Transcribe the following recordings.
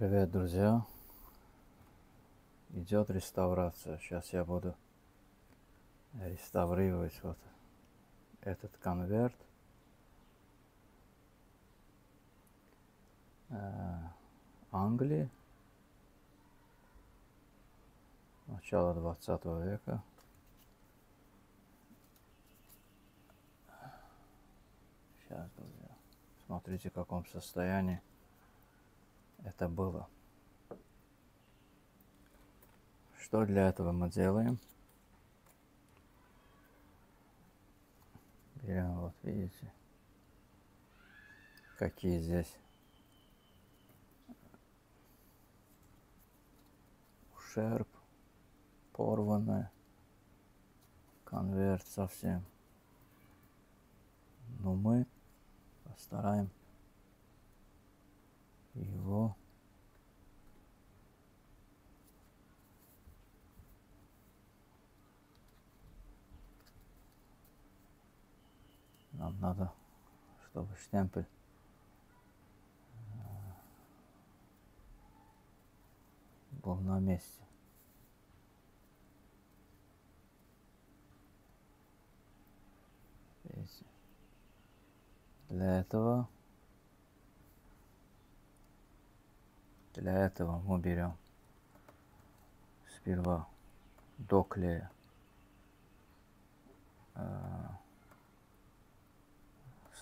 Привет, друзья! Идет реставрация. Сейчас я буду реставрировать вот этот конверт. Э, Англии. Начало 20 века. Сейчас, друзья. Смотрите, в каком состоянии это было. Что для этого мы делаем? Берем, вот видите, какие здесь ушерб, порванная, конверт совсем. Но мы постараем его нам надо, чтобы штемпель э, был на месте. Для этого Для этого мы берем сперва до клея э,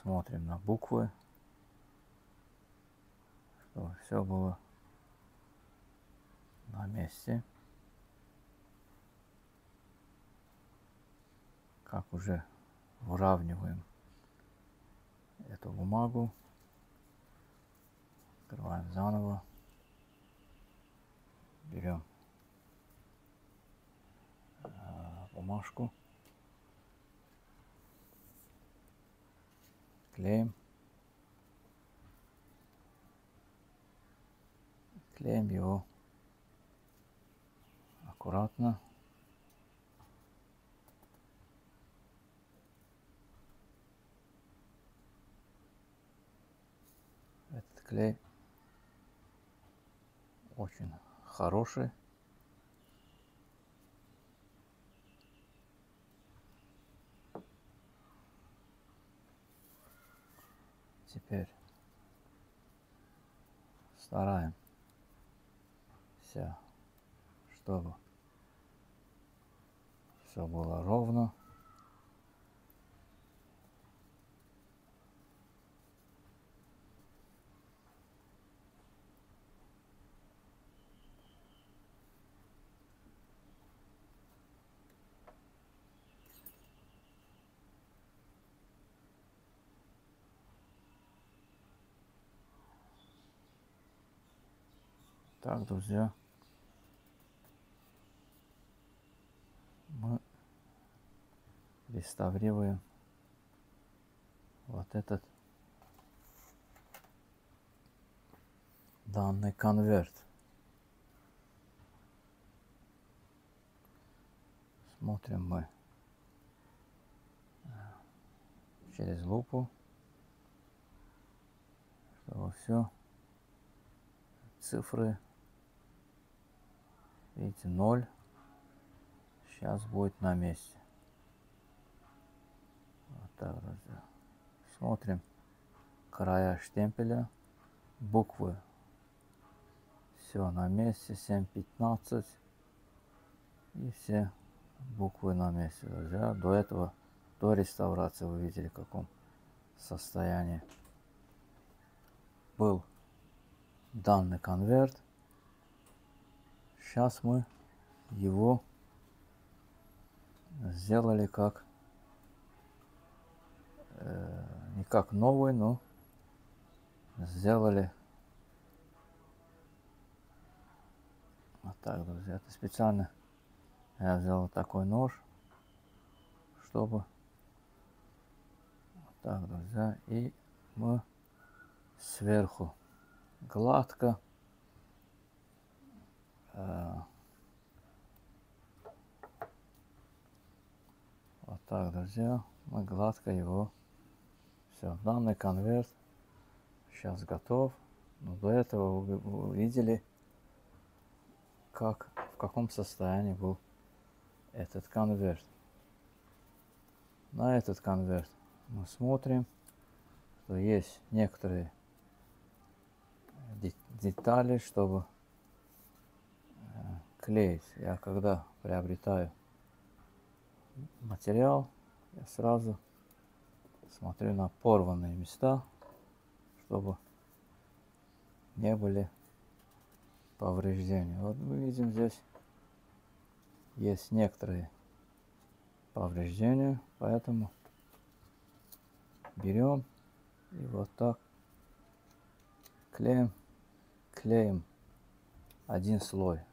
смотрим на буквы, чтобы все было на месте. Как уже выравниваем эту бумагу, открываем заново берем а, бумажку, клеим, клеим его аккуратно. Этот клей очень хороший. Теперь стараемся, чтобы все было ровно. Так, друзья, мы реставрируем вот этот данный конверт. Смотрим мы э, через лупу, чтобы все цифры Видите, 0. Сейчас будет на месте. Вот так, друзья. Смотрим края штемпеля. Буквы. Все на месте. 7.15. И все буквы на месте, друзья. До этого, до реставрации вы видели в каком состоянии был данный конверт. Сейчас мы его сделали как э, не как новый, но сделали вот так, друзья. Это специально я взял такой нож, чтобы вот так, друзья, и мы сверху гладко вот так, друзья, мы гладко его. Все, данный конверт сейчас готов. Но до этого вы вы видели, как, в каком состоянии был этот конверт. На этот конверт мы смотрим, что есть некоторые де- детали, чтобы э, клеить. Я когда приобретаю материал, я сразу смотрю на порванные места, чтобы не были повреждения. Вот мы видим здесь есть некоторые повреждения, поэтому берем и вот так клеим, клеим один слой.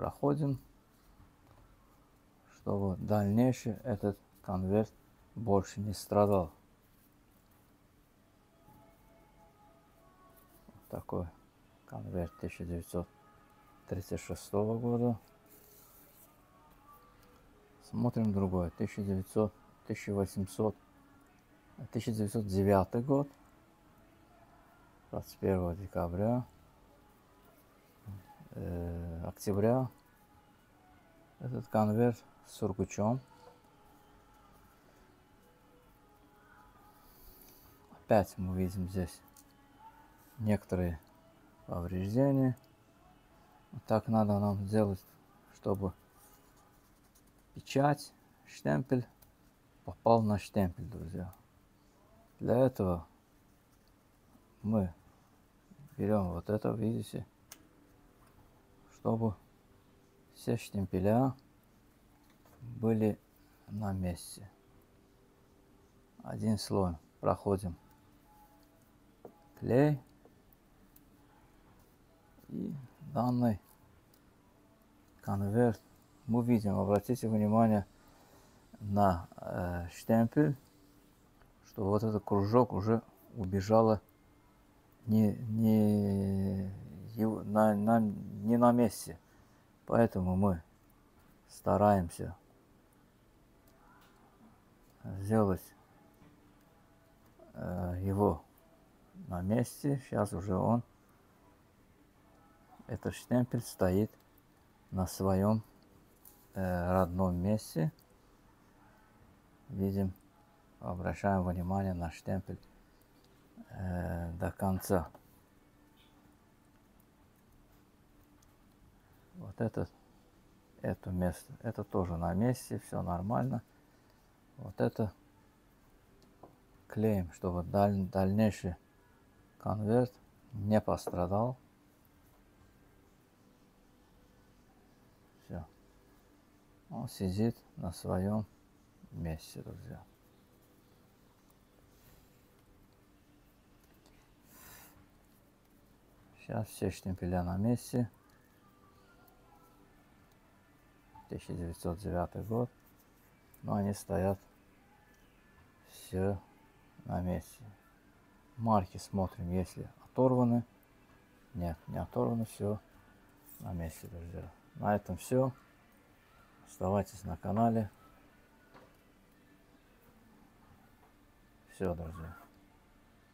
Проходим, чтобы дальнейший этот конверт больше не страдал. Вот такой конверт 1936 года. Смотрим другой. 1900, 1800, 1909 год. 21 декабря, октября. Этот конверт с сургучом. Опять мы видим здесь некоторые повреждения. Вот так надо нам сделать, чтобы печать, штемпель попал на штемпель, друзья. Для этого мы берем вот это, видите, чтобы все штемпеля были на месте. Один слой проходим. Клей. И данный конверт. Мы видим, обратите внимание на э, штемпель, что вот этот кружок уже убежала не, не, его- на, на, не на месте. Поэтому мы стараемся сделать э, его на месте. Сейчас уже он, этот штемпель стоит на своем э, родном месте. Видим, обращаем внимание на штемпель э, до конца. Вот этот, это место, это тоже на месте, все нормально. Вот это клеим, чтобы даль- дальнейший конверт не пострадал. Все. Он сидит на своем месте, друзья. Сейчас все штемпеля на месте. 1909 год. Но они стоят все на месте. Марки смотрим, если оторваны. Нет, не оторвано, все на месте, друзья. На этом все. Оставайтесь на канале. Все, друзья.